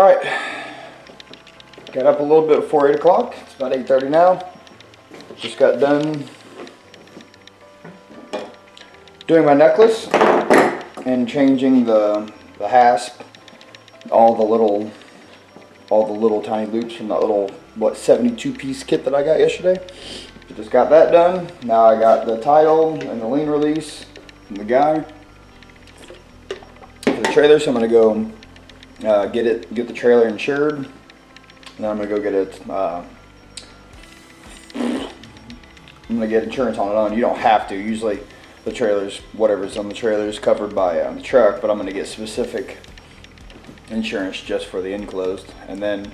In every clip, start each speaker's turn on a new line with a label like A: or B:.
A: Alright, got up a little bit before 8 o'clock. It's about 8.30 now. Just got done doing my necklace and changing the, the hasp, all the little, all the little tiny loops from that little, what, 72 piece kit that I got yesterday. Just got that done. Now I got the title and the lien release from the guy for the trailer, so I'm gonna go uh, get it, get the trailer insured. Then I'm gonna go get it. Uh, I'm gonna get insurance on it on. You don't have to. Usually, the trailers, whatever's on the trailer, is covered by um, the truck. But I'm gonna get specific insurance just for the enclosed, and then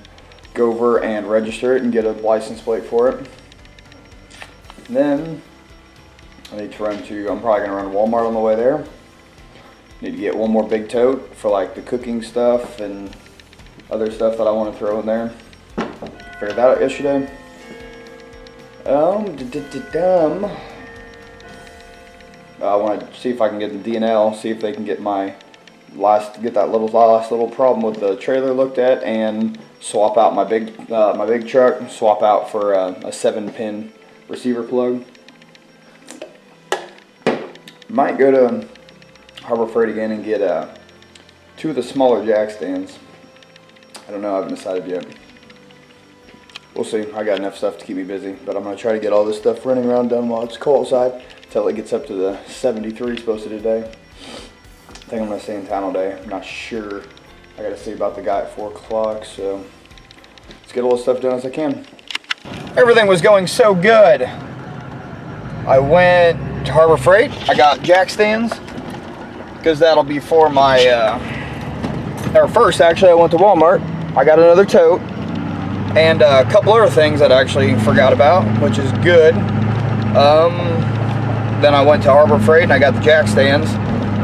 A: go over and register it and get a license plate for it. And then I need to run to. I'm probably gonna run Walmart on the way there. Need to get one more big tote for like the cooking stuff and other stuff that I want to throw in there. Figured that out yesterday. Um, dum. I want to see if I can get the DNL, see if they can get my last, get that little last little problem with the trailer looked at, and swap out my big, uh, my big truck, swap out for a, a seven pin receiver plug. Might go to Harbor Freight again and get uh, two of the smaller jack stands. I don't know, I haven't decided yet. We'll see. I got enough stuff to keep me busy, but I'm going to try to get all this stuff running around done while it's cold outside until it gets up to the 73 it's supposed to today. I think I'm going to stay in town all day. I'm not sure. I got to see about the guy at 4 o'clock, so let's get all this stuff done as I can. Everything was going so good. I went to Harbor Freight. I got jack stands because that'll be for my, uh, or first actually I went to Walmart. I got another tote and a couple other things that I actually forgot about, which is good. Um, then I went to Harbor Freight and I got the jack stands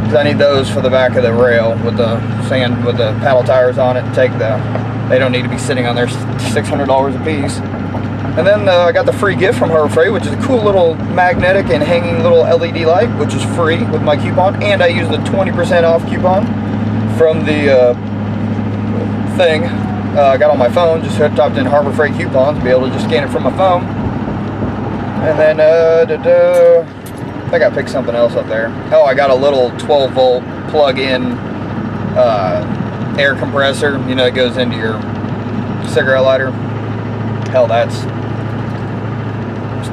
A: because I need those for the back of the rail with the sand, with the paddle tires on it. Take the, they don't need to be sitting on there $600 a piece. And then uh, I got the free gift from Harbor Freight, which is a cool little magnetic and hanging little LED light, which is free with my coupon. And I used the 20% off coupon from the uh, thing uh, I got on my phone. Just typed in Harbor Freight coupons, to be able to just scan it from my phone. And then, uh, da -da, I think I picked something else up there. Oh, I got a little 12 volt plug-in uh, air compressor. You know, it goes into your cigarette lighter. Hell, that's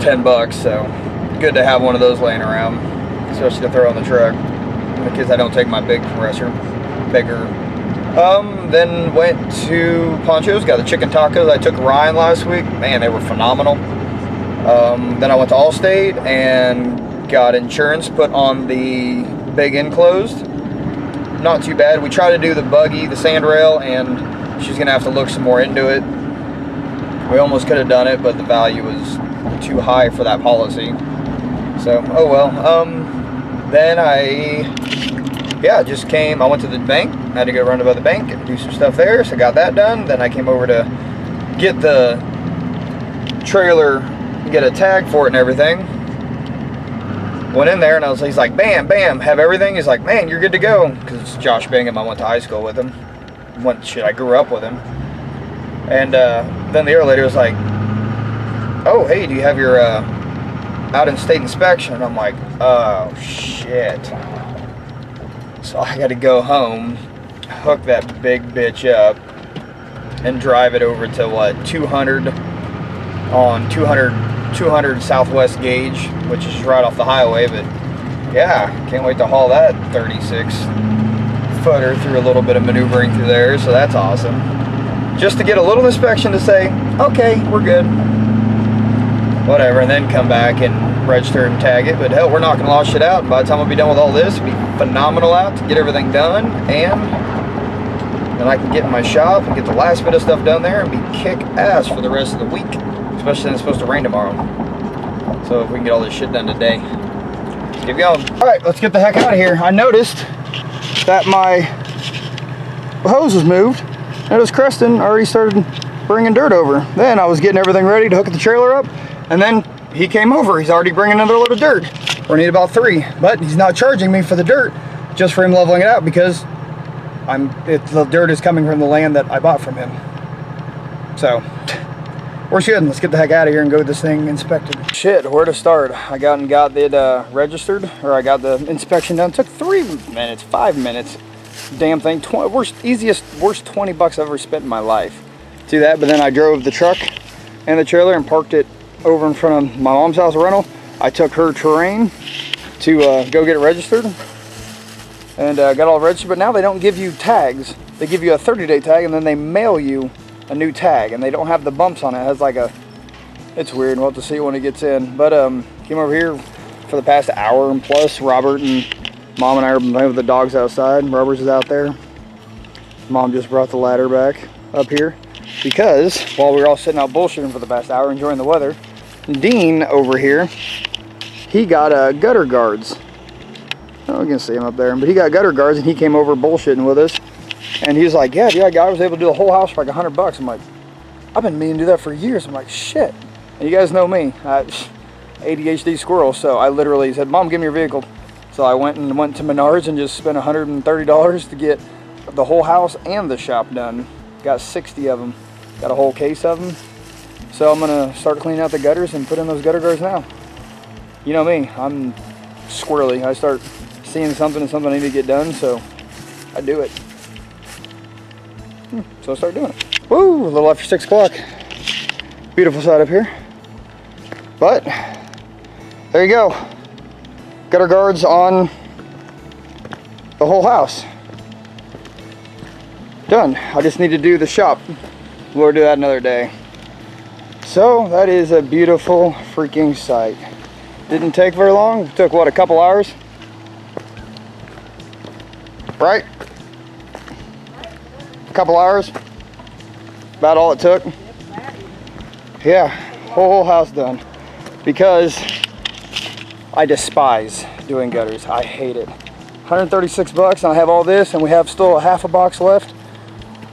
A: 10 bucks, so good to have one of those laying around, especially to throw on the truck. Because I don't take my big compressor, bigger. Um, then went to Ponchos, got the chicken tacos. I took Ryan last week. Man, they were phenomenal. Um, then I went to Allstate and got insurance put on the big enclosed. Not too bad. We tried to do the buggy, the sand rail, and she's gonna have to look some more into it. We almost could have done it, but the value was too high for that policy. So, oh well. Um, then I, yeah, just came, I went to the bank, I had to go run to the bank and do some stuff there, so got that done. Then I came over to get the trailer, get a tag for it and everything. Went in there and I was, he's like, bam, bam, have everything. He's like, man, you're good to go. Because Josh Bingham, I went to high school with him. Went, shit, I grew up with him. And uh, then the air lady was like, oh, hey, do you have your uh, out-in-state inspection? I'm like, oh, shit. So I got to go home, hook that big bitch up, and drive it over to, what, 200 on 200, 200 Southwest Gauge, which is right off the highway, but yeah, can't wait to haul that 36 footer through a little bit of maneuvering through there, so that's awesome. Just to get a little inspection to say, okay, we're good whatever, and then come back and register and tag it. But hell, we're knocking a lot of shit out. By the time I'll be done with all this, it'll be phenomenal out to get everything done, and then I can get in my shop and get the last bit of stuff done there and be kick ass for the rest of the week. Especially since it's supposed to rain tomorrow. So if we can get all this shit done today. Get going. Alright, let's get the heck out of here. I noticed that my hose was moved. Notice Creston already started bringing dirt over. Then I was getting everything ready to hook the trailer up. And then he came over. He's already bringing another load of dirt. We need about three. But he's not charging me for the dirt, just for him leveling it out because I'm it, the dirt is coming from the land that I bought from him. So we're good. Let's get the heck out of here and go this thing inspected. Shit, where to start? I got and got it uh, registered, or I got the inspection done. It took three minutes, five minutes. Damn thing, 20, worst, easiest, worst 20 bucks I've ever spent in my life. See that? But then I drove the truck and the trailer and parked it over in front of my mom's house rental. I took her terrain to uh, go get it registered and uh, got all registered. But now they don't give you tags. They give you a 30 day tag and then they mail you a new tag and they don't have the bumps on it. It has like a, it's weird. We'll have to see when it gets in. But um, came over here for the past hour and plus. Robert and mom and I are playing with the dogs outside. Robert's is out there. Mom just brought the ladder back up here because while we were all sitting out bullshitting for the past hour enjoying the weather, Dean over here, he got uh, gutter guards. Oh, you can see him up there. But he got gutter guards and he came over bullshitting with us. And he's like, yeah, yeah, guy was able to do the whole house for like a hundred bucks. I'm like, I've been meaning to do that for years. I'm like, shit. And you guys know me, I, ADHD squirrel. So I literally said, mom, give me your vehicle. So I went and went to Menards and just spent $130 to get the whole house and the shop done. Got 60 of them. Got a whole case of them. So I'm gonna start cleaning out the gutters and put in those gutter guards now. You know me, I'm squirrely. I start seeing something and something I need to get done, so I do it. Hmm, so I start doing it. Woo, a little after six o'clock. Beautiful side up here. But, there you go. Gutter guards on the whole house. Done. I just need to do the shop. We'll do that another day. So, that is a beautiful freaking sight. Didn't take very long. It took, what, a couple hours? Right? A couple hours? About all it took? Yeah, whole house done. Because I despise doing gutters. I hate it. 136 bucks and I have all this and we have still a half a box left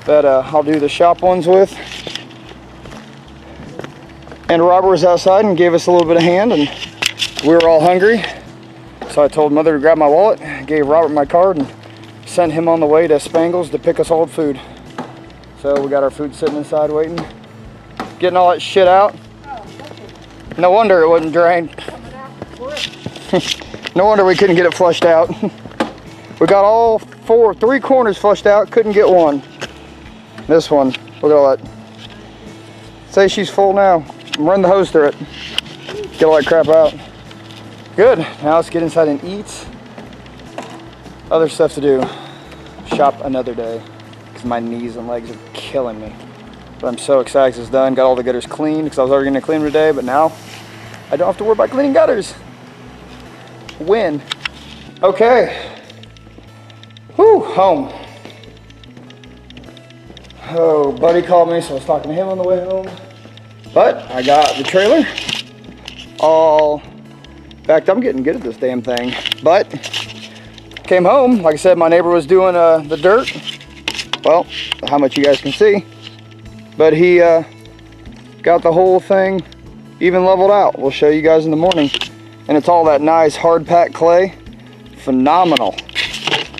A: that uh, I'll do the shop ones with. And Robert was outside and gave us a little bit of hand and we were all hungry. So I told mother to grab my wallet, gave Robert my card and sent him on the way to Spangles to pick us old food. So we got our food sitting inside waiting. Getting all that shit out. No wonder it wasn't drained. no wonder we couldn't get it flushed out. we got all four, three corners flushed out, couldn't get one. This one, look at all that. Say she's full now. Run the hose through it. Get all that crap out. Good, now let's get inside and eat. Other stuff to do. Shop another day. Because my knees and legs are killing me. But I'm so excited it's done. Got all the gutters cleaned because I was already going to clean them today. But now I don't have to worry about cleaning gutters. Win. Okay. Whew, home. Oh, buddy called me, so I was talking to him on the way home. But I got the trailer all in fact, I'm getting good at this damn thing. But came home, like I said, my neighbor was doing uh, the dirt. Well, how much you guys can see. But he uh, got the whole thing even leveled out. We'll show you guys in the morning. And it's all that nice hard packed clay. Phenomenal.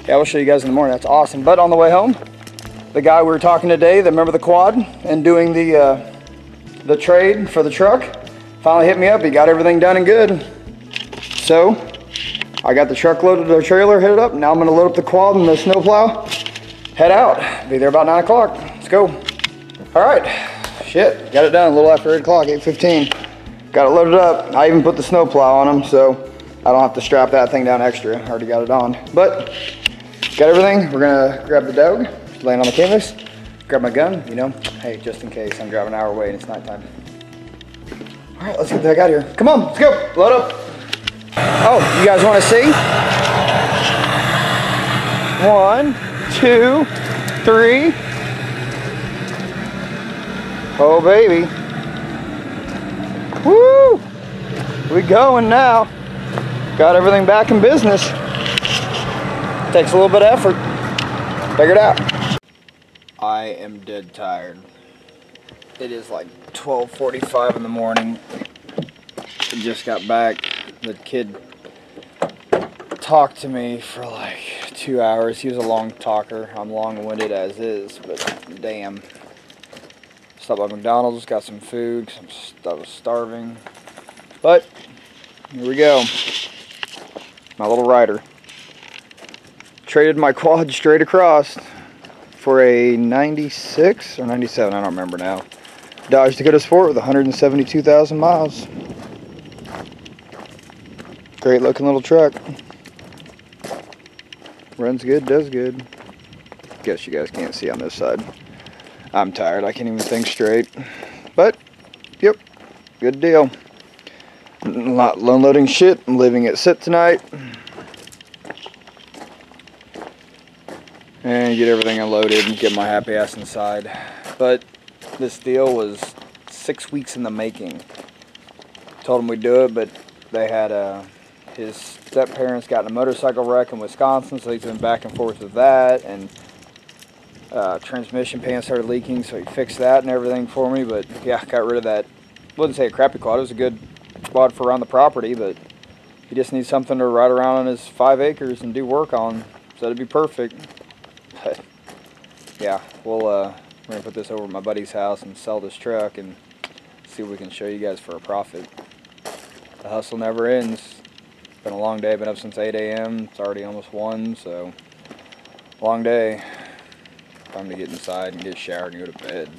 A: Yeah, we'll show you guys in the morning. That's awesome. But on the way home, the guy we were talking today, that remember the quad and doing the uh, the trade for the truck, finally hit me up. He got everything done and good. So I got the truck loaded, to the trailer headed up. Now I'm gonna load up the quad and the snowplow, head out. Be there about nine o'clock. Let's go. All right, shit, got it done a little after eight o'clock, 8.15. Got it loaded up. I even put the snowplow on them, so I don't have to strap that thing down extra. I already got it on. But got everything. We're gonna grab the dog, laying on the canvas, grab my gun, you know, hey, just in case I'm driving an hour away and it's nighttime. All right, let's get the heck out of here. Come on, let's go, load up. Oh, you guys wanna see? One, two, three. Oh, baby. Woo! We going now. Got everything back in business. Takes a little bit of effort. Figure it out. I am dead tired. It is like 12.45 in the morning. I just got back. The kid talked to me for like two hours. He was a long talker. I'm long-winded as is, but damn. Stopped by McDonald's, got some food, I'm, I was starving. But here we go. My little rider. Traded my quad straight across for a 96 or 97, I don't remember now. Dodge Dakota Sport with 172,000 miles. Great looking little truck. Runs good, does good. Guess you guys can't see on this side. I'm tired, I can't even think straight. But, yep, good deal. Not unloading shit, I'm leaving it sit tonight. And get everything unloaded and get my happy ass inside. But this deal was six weeks in the making. Told him we'd do it, but they had uh, his step parents got in a motorcycle wreck in Wisconsin, so he's been back and forth with that. And uh, transmission pan started leaking, so he fixed that and everything for me. But yeah, got rid of that. Wouldn't say a crappy quad. It was a good quad for around the property, but he just needs something to ride around on his five acres and do work on. So that'd be perfect. Yeah, we'll uh, we're gonna put this over at my buddy's house and sell this truck and see what we can show you guys for a profit. The hustle never ends. Been a long day. Been up since 8 a.m. It's already almost one, so long day. Time to get inside and get showered and go to bed.